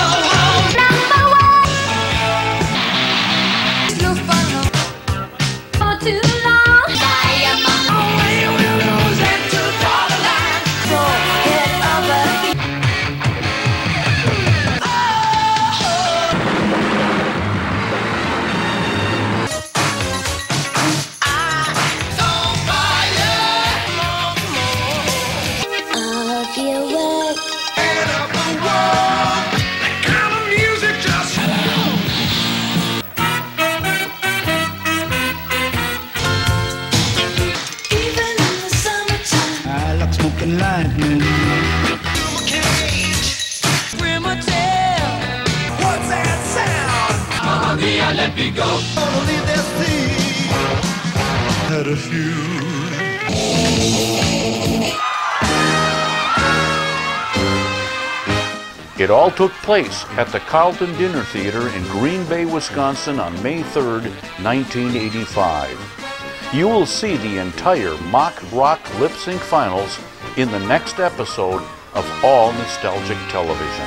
B: took place at the Carlton Dinner Theater in Green Bay, Wisconsin on May 3rd, 1985. You will see the entire mock rock lip sync finals in the next episode of All Nostalgic Television.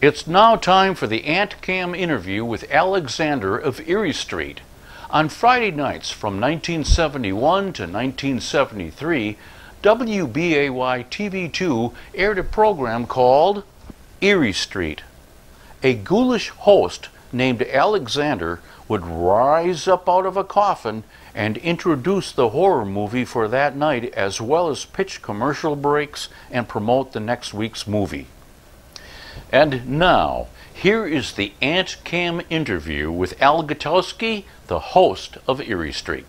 B: It's now time for the Ant Cam interview with Alexander of Eerie Street. On Friday nights from 1971 to 1973, WBAY TV2 aired a program called Eerie Street. A ghoulish host named Alexander would rise up out of a coffin and introduce the horror movie for that night as well as pitch commercial breaks and promote the next week's movie. And now, here is the Ant Cam interview with Al Gutowski, the host of Eerie Street.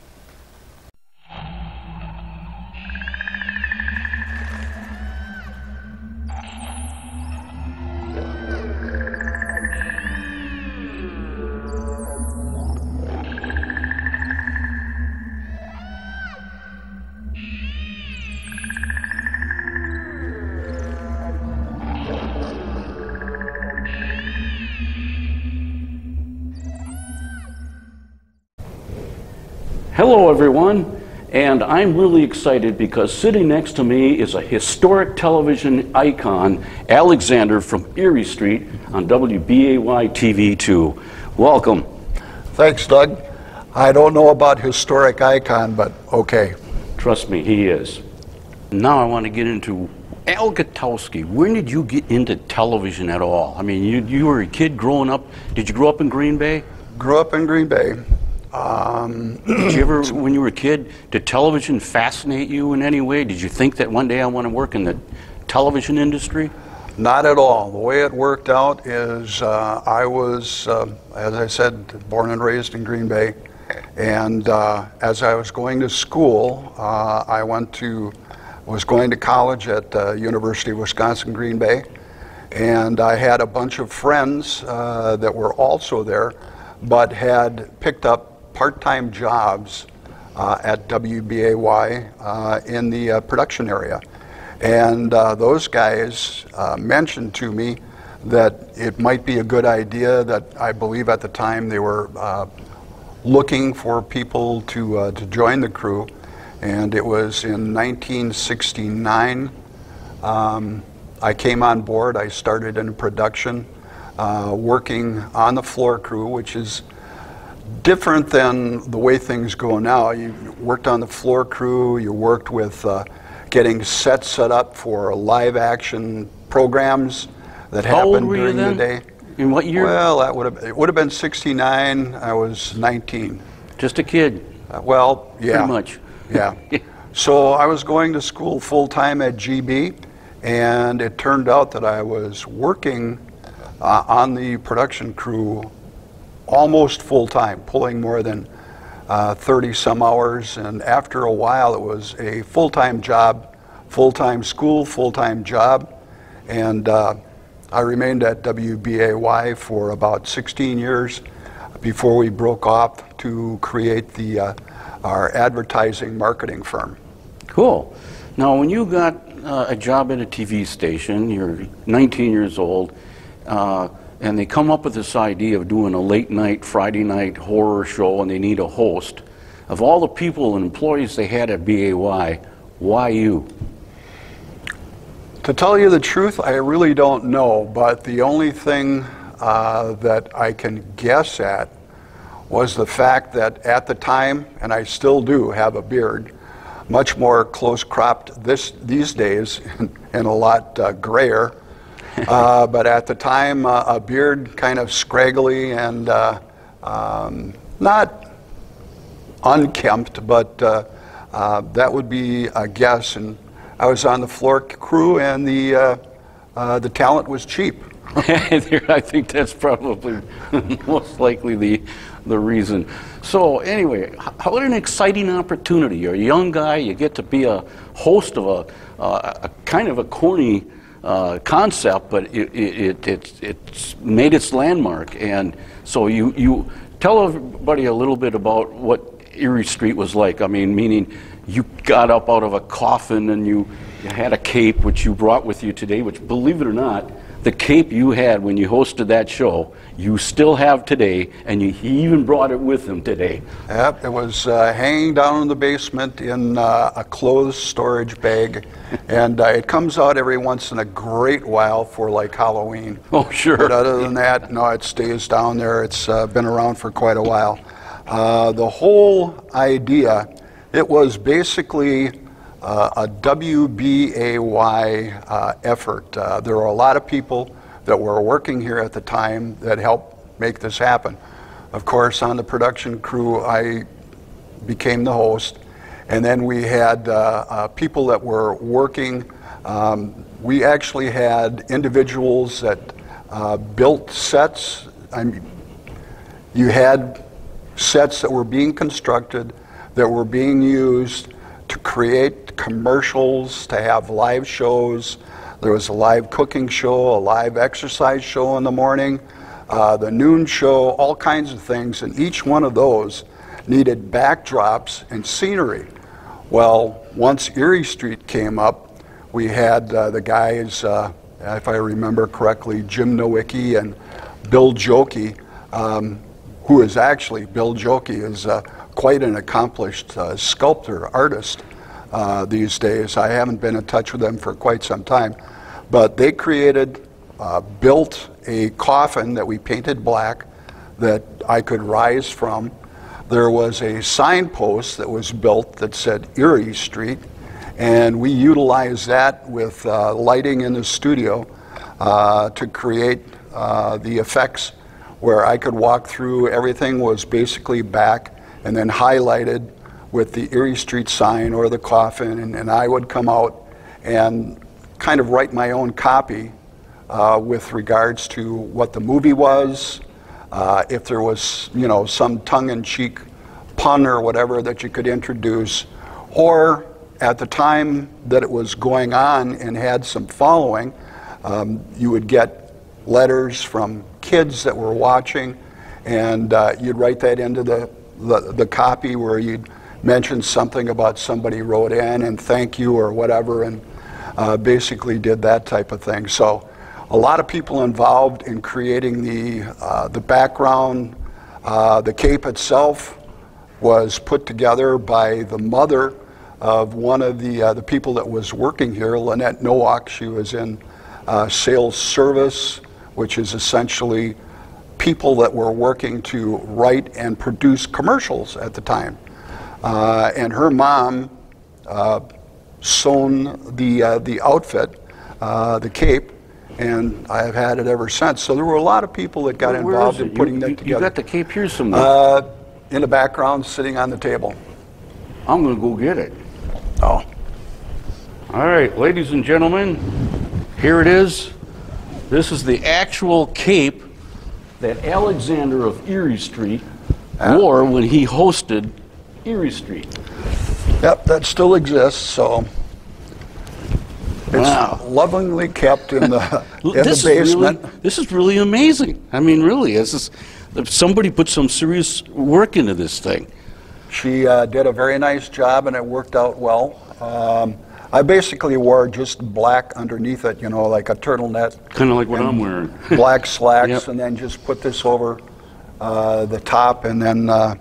B: Hello, everyone, and I'm really excited because sitting next to me is a historic television icon, Alexander from Eerie Street on WBAY TV2. Welcome.
X: Thanks, Doug. I don't know about historic icon, but okay.
B: Trust me, he is. Now I want to get into Al Gutowski. When did you get into television at all? I mean, you, you were a kid growing up. Did you grow up in Green Bay?
X: Grew up in Green Bay. Um, *clears throat*
B: Did you ever, when you were a kid, did television fascinate you in any way? Did you think that one day I want to work in the television industry?
X: Not at all. The way it worked out is uh, I was, uh, as I said, born and raised in Green Bay. And uh, as I was going to school, uh, I went to, was going to college at uh, University of Wisconsin Green Bay. And I had a bunch of friends uh, that were also there, but had picked up part-time jobs uh, at WBAY uh, in the uh, production area. And uh, those guys uh, mentioned to me that it might be a good idea that I believe at the time they were uh, looking for people to, to join the crew. And it was in 1969. Um, I came on board. I started in production, working on the floor crew, which is different than the way things go now. You worked on the floor crew, you worked with uh, getting sets set up for live action programs that
B: How
X: happened during the day.
B: In what year?
X: Well, that would have it would have been 69. I was 19.
B: Just a kid.
X: Uh, well, yeah.
B: Pretty much.
X: Yeah. *laughs* so I was going to school full time at GB, and it turned out that I was working uh, on the production crew almost full time, pulling more than 30 uh, some hours. And after a while, it was a full time job, full time school, full time job. And uh, I remained at WBAY for about 16 years before we broke off to create the, uh, our advertising marketing firm.
B: Cool. Now, when you got uh, a job at a TV station, you're 19 years old, uh, and they come up with this idea of doing a late night, Friday night horror show, and they need a host. Of all the people and employees they had at BAY, why you?
X: To tell you the truth, I really don't know, but the only thing uh, that I can guess at was the fact that at the time, and I still do have a beard, much more close cropped this, these days *laughs* and a lot uh, grayer. *laughs* uh, but at the time, uh, a beard kind of scraggly and uh, um, not unkempt, but uh, uh, that would be a guess. And I was on the floor crew, and the uh, the talent was cheap. *laughs*
B: I think that's probably *laughs* most likely the the reason. So anyway, what an exciting opportunity! You're a young guy. You get to be a host of a, a kind of a corny uh, concept, but it, it, it, it's made its landmark. And so you, you tell everybody a little bit about what Eerie Street was like. I mean, meaning you got up out of a coffin and you, you had a cape, which you brought with you today, which, believe it or not, the cape you had when you hosted that show, you still have today, and you, he even brought it with him today.
X: Yep, it was uh, hanging down in the basement in uh, a closed storage bag, *laughs* and uh, it comes out every once in a great while for like Halloween.
B: Oh, sure.
X: But other than that, no, it stays down there. It's uh, been around for quite a while. Uh, the whole idea, it was basically a WBAY uh, effort. Uh, there were a lot of people that were working here at the time that helped make this happen. Of course, on the production crew, I became the host, and then we had uh, uh, people that were working. Um, we actually had individuals that uh, built sets. I mean, you had sets that were being constructed, that were being used to create commercials, to have live shows. There was a live cooking show, a live exercise show in the morning, uh, the noon show, all kinds of things, and each one of those needed backdrops and scenery. Well, once Eerie Street came up, we had uh, the guys, uh, if I remember correctly, Jim Nowicki and Bill Jokey, um, who is actually, Bill Jokey is uh, quite an accomplished uh, sculptor, artist uh, these days. I haven't been in touch with them for quite some time. But they created, uh, built a coffin that we painted black that I could rise from. There was a signpost that was built that said Eerie Street, and we utilized that with uh, lighting in the studio uh, to create uh, the effects where I could walk through. Everything was basically back and then highlighted with the Eerie Street sign or the coffin, and, and I would come out and kind of write my own copy uh, with regards to what the movie was, uh, if there was, you know, some tongue-in-cheek pun or whatever that you could introduce, or at the time that it was going on and had some following, um, you would get letters from kids that were watching, and uh, you'd write that into the, the, the copy where you'd mention something about somebody wrote in and thank you or whatever, and uh, basically did that type of thing. So a lot of people involved in creating the, uh, the background. Uh, the cape itself was put together by the mother of one of the, uh, the people that was working here, Lynette Nowak. She was in uh, sales service, which is essentially people that were working to write and produce commercials at the time. Uh, and her mom uh, sewn the, uh, the outfit, uh, the cape, and I have had it ever since. So there were a lot of people that got
B: Where-
X: involved in putting
B: You-
X: that
B: you-
X: together.
B: You got the cape here somewhere.
X: Uh, in the background, sitting on the table.
B: I'm going to go get it.
X: Oh.
B: All right, ladies and gentlemen, here it is. This is the actual cape that Alexander of Eerie Street wore when he hosted Eerie Street.
X: Yep, that still exists, so it's
B: Wow.
X: lovingly kept in the, *laughs* in the
B: this Is really,
X: basement.
B: this is really amazing. I mean, really, this is, somebody put some serious work into this thing.
X: She uh, did a very nice job and it worked out well. Um, I basically wore just black underneath it, you know, like a turtleneck.
B: Kind of like what I'm wearing.
X: black *laughs* slacks,
B: Yep.
X: and then just put this over uh, the top. And then uh,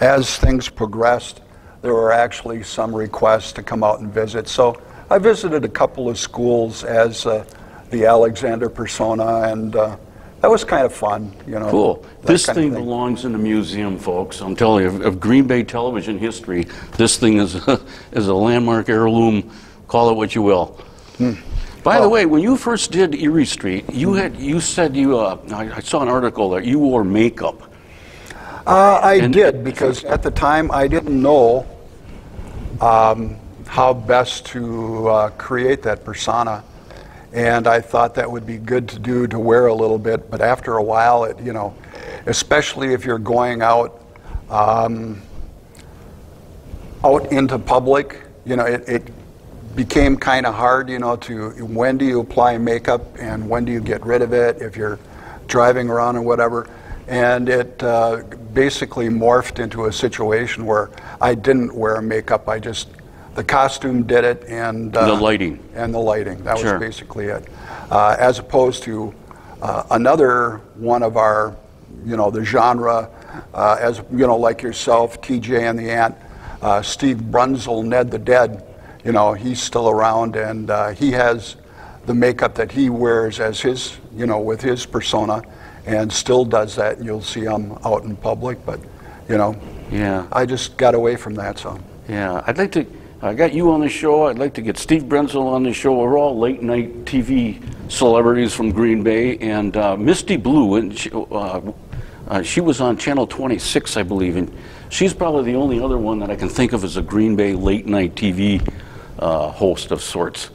X: as things progressed, there were actually some requests to come out and visit. So I visited a couple of schools as uh, the Alexander persona, and uh, that was kind of fun, you know.
B: Cool. This
X: of
B: thing belongs in a museum, folks. I'm telling you, of, of Green Bay television history, this thing is a, *laughs* is a landmark heirloom. Call it what you will.
X: Hmm.
B: By the way, when you first did Eerie Street, you had you said you uh, I, I saw an article that you wore makeup.
X: Uh, I
B: And-
X: did because at the time I didn't know um, how best to uh, create that persona, and I thought that would be good to do to wear a little bit. But after a while, it you know, especially if you're going out um, out into public, you know, it, it became kind of hard, you know, to when do you apply makeup and when do you get rid of it if you're driving around and whatever. And it uh, basically morphed into a situation where I didn't wear makeup. I just, the costume did it and uh,
B: The lighting.
X: And the lighting. That
B: Sure.
X: was basically it. Uh, as opposed to uh, another one of our, you know, the genre, uh, as you know, like yourself, TJ and the Ant, uh, Steve Brunzel, Ned the Dead. You know, he's still around, and uh, he has the makeup that he wears as his, you know, with his persona, and still does that. And you'll see him out in public, but you know,
B: Yeah.
X: I just got away from that. So
B: Yeah, I'd like to. I got you on the show. I'd like to get Steve Brenzel on the show. We're all late night TV celebrities from Green Bay, and uh, Misty Blue, and she, uh, uh, she was on Channel 26, I believe, and she's probably the only other one that I can think of as a Green Bay late night TV uh, host of sorts.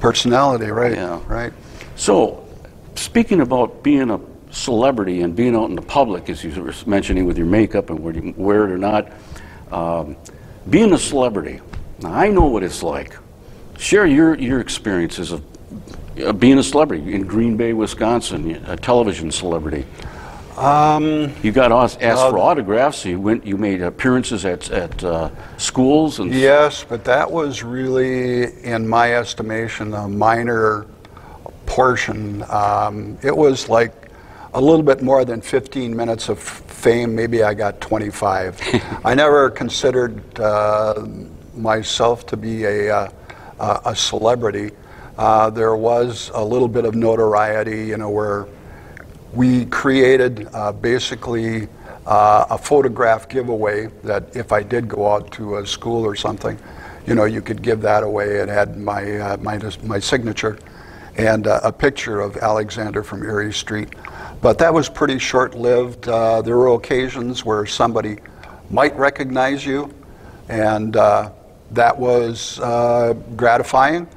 X: personality, right?
B: Yeah.
X: Right.
B: So, speaking about being a celebrity and being out in the public, as you were mentioning with your makeup and whether you wear it or not, um, being a celebrity, now I know what it's like. Share your, your experiences of uh, being a celebrity in Green Bay, Wisconsin, a television celebrity.
X: Um,
B: You got asked, asked
X: well-
B: for autographs. You went. You made appearances at at uh, schools and
X: Yes, but that was really, in my estimation, a minor portion. Um, it was like a little bit more than 15 minutes of fame. Maybe I got 25. *laughs* I never considered uh, myself to be a, uh, a a celebrity. Uh, there was a little bit of notoriety, you know, where we created uh, basically uh, a photograph giveaway that if I did go out to a school or something, you know, you could give that away. It had my uh, my, my signature and uh, a picture of Alexander from Eerie Street. But that was pretty short-lived. Uh, there were occasions where somebody might recognize you, and uh, that was uh, gratifying.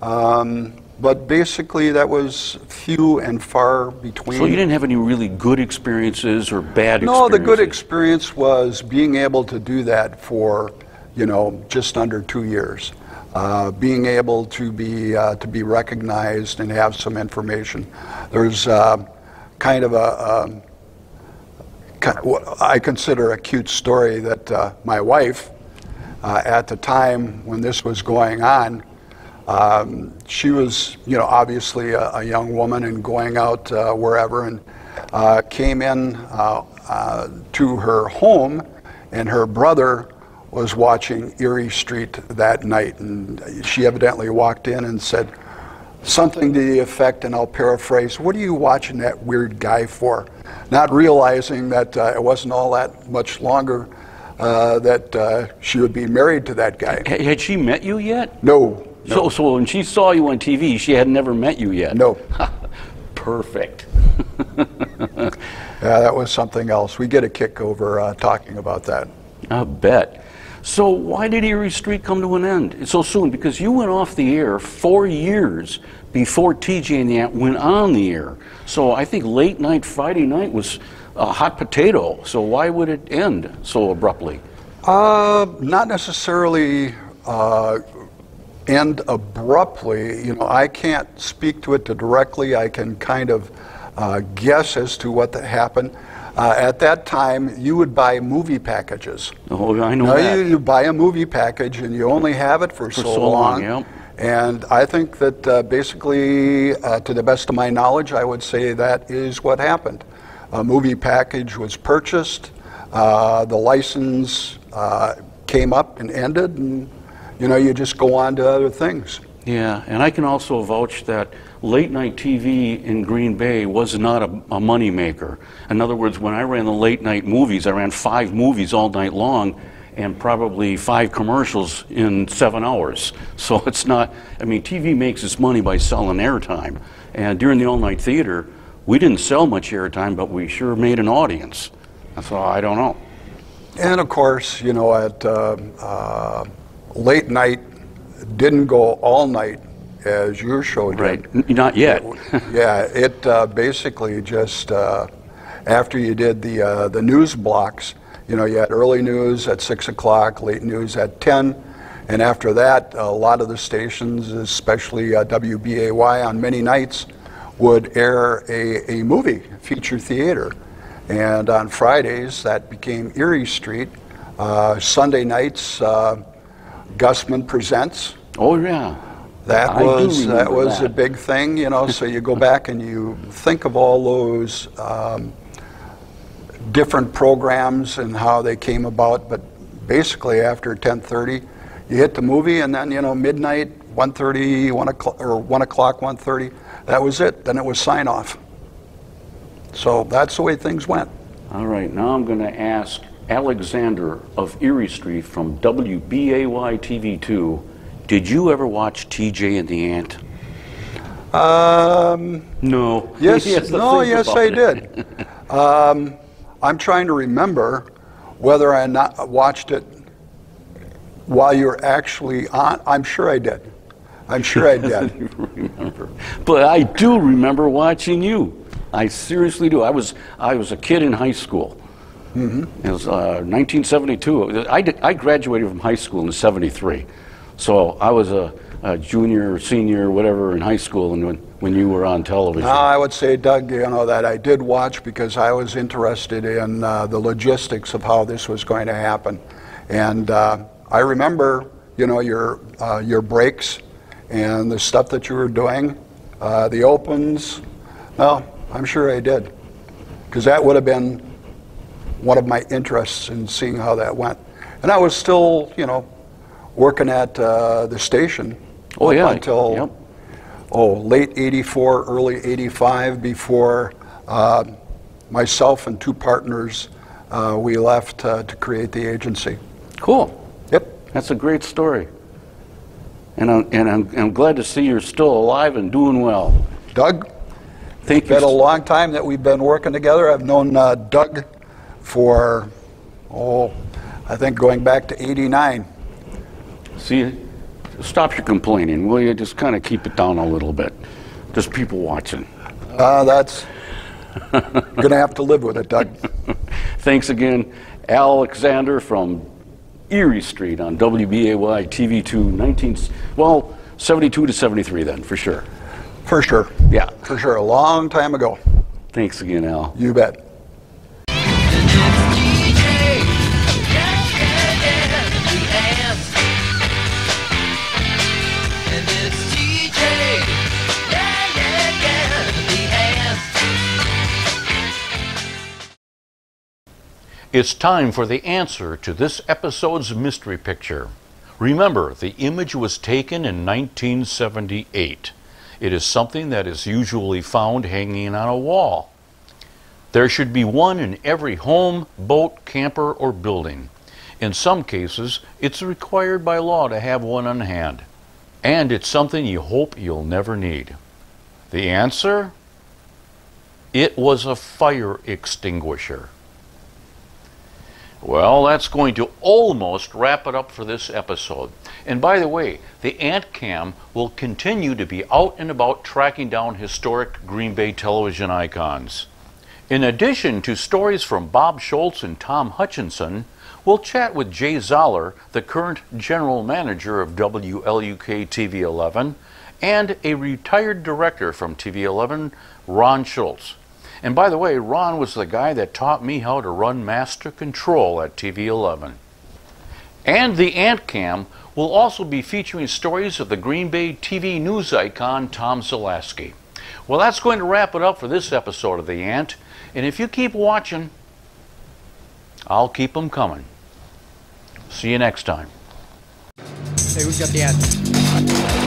X: Um, but basically, that was few and far between.
B: So you didn't have any really good experiences or bad experiences?
X: No, the good experience was being able to do that for, you know, just under two years. Uh, being able to be uh, to be recognized and have some information. There's uh, kind of a, um, ki- what I consider a cute story that uh, my wife, uh, at the time when this was going on, um, she was, you know, obviously a, a young woman and going out wherever, and came in to her home, and her brother was watching Eerie Street that night, and she evidently walked in and said something to the effect, and I'll paraphrase, "What are you watching that weird guy for?" Not realizing that uh, it wasn't all that much longer uh, that uh, she would be married to that guy.
B: Ha- Had she met you yet?
X: No.
B: So, so when she saw you on TV, she had never met you yet?
X: No. *laughs*
B: Perfect. *laughs*
X: Yeah, that was something else. We get a kick over uh, talking about that.
B: I bet. So why did Eerie Street come to an end so soon? Because you went off the air four years before TJ and the Ant went on the air. So I think late night Friday night was a hot potato. So why would it end so abruptly?
X: Uh, not necessarily uh, end abruptly. You know, I can't speak to it directly. I can kind of uh, guess as to what that happened. Uh, at that time, you would buy movie packages.
B: Oh, I know
X: Now,
B: that.
X: You, you buy a movie package and you only have it for,
B: For
X: so,
B: so long,
X: long.
B: yep.
X: And I think that uh, basically, uh, to the best of my knowledge, I would say that is what happened. A movie package was purchased, uh, the license uh, came up and ended, and you know, you just go on to other things.
B: Yeah, and I can also vouch that late night TV in Green Bay was not a, a money maker. In other words, when I ran the late night movies, I ran five movies all night long and probably five commercials in seven hours. *laughs* So it's not, I mean, TV makes its money by selling airtime. And during the all night theater, we didn't sell much airtime, but we sure made an audience. So I don't know.
X: And of course, you know, at uh, uh, late night, didn't go all night as your show did.
B: Right. N- Not yet. *laughs*
X: yeah, it uh, basically just uh, after you did the uh, the news blocks, you know, you had early news at six o'clock, late news at ten. And after that, a lot of the stations, especially uh, WBAY on many nights, would air a, a movie, feature theater. And on Fridays, that became Eerie Street. Uh, Sunday nights, uh, Gusman Presents.
B: Oh, yeah.
X: That
B: I
X: was that was a big thing, you know. so you go *laughs* back and you think of all those um, different programs and how they came about. But basically, after 10:30, you hit the movie, and then you know midnight, 1:30, 1 o'clock, or 1 o'clock, 1:30. That was it. Then it was sign off. So that's the way things went.
B: All right, now I'm going to ask Alexander of Eerie Street from WBAY TV2. Did you ever watch TJ and the Ant?
X: Um,
B: no. *laughs*
X: Yes,
B: He has to
X: no, yes, I
B: it.
X: did. um, I'm trying to remember whether I not watched it while you were actually on. I'm sure I did. I'm sure I did. *laughs*
B: remember. But I do remember watching you. I seriously do. I was I was a kid in high school.
X: hmm
B: It was uh, 1972. I, did, I graduated from high school in 73. So I was a, a junior, or senior, whatever in high school and when, when you were on television.
X: I would say, Doug, you know, that I did watch because I was interested in uh, the logistics of how this was going to happen. And uh, I remember, you know, your, uh, your breaks and the stuff that you were doing, uh, the opens. No, I'm sure I did. Because that would have been one of my interests in seeing how that went. And I was still, you know, working at uh, the station
B: Oh, yeah.
X: until
B: Yep.
X: oh late '84, early '85. Before uh, myself and two partners, uh, we left uh, to create the agency.
B: Cool.
X: Yep.
B: That's a great story. And I'm, and I'm, I'm glad to see you're still alive and doing well.
X: Doug,
B: Thank you.
X: it's been a long time that we've been working together. I've known uh, Doug for oh, I think going back to '89.
B: See, stop your complaining, will you? Just kind of keep it down a little bit. There's people watching.
X: Uh, that's You're *laughs* gonna have to live with it, Doug. *laughs*
B: Thanks again, Alexander from Eerie Street on WBAY TV2, 19, well, 72 to 73 then, for sure.
X: For sure.
B: Yeah.
X: For sure. A long time ago.
B: Thanks again, Al.
X: You bet.
B: It's time for the answer to this episode's mystery picture. Remember, the image was taken in 1978. It is something that is usually found hanging on a wall. There should be one in every home, boat, camper, or building. In some cases, it's required by law to have one on hand. And it's something you hope you'll never need. The answer? It was a fire extinguisher. Well, that's going to almost wrap it up for this episode. And by the way, the Ant Cam will continue to be out and about tracking down historic Green Bay television icons. In addition to stories from Bob Schultz and Tom Hutchinson, we'll chat with Jay Zoller, the current general manager of WLUK TV 11, and a retired director from TV 11, Ron Schultz. And by the way, Ron was the guy that taught me how to run master control at TV 11. And the Ant Cam will also be featuring stories of the Green Bay TV news icon Tom Zelaski. Well, that's going to wrap it up for this episode of The Ant. And if you keep watching, I'll keep them coming. See you next time.
Y: Hey, who's got the ad?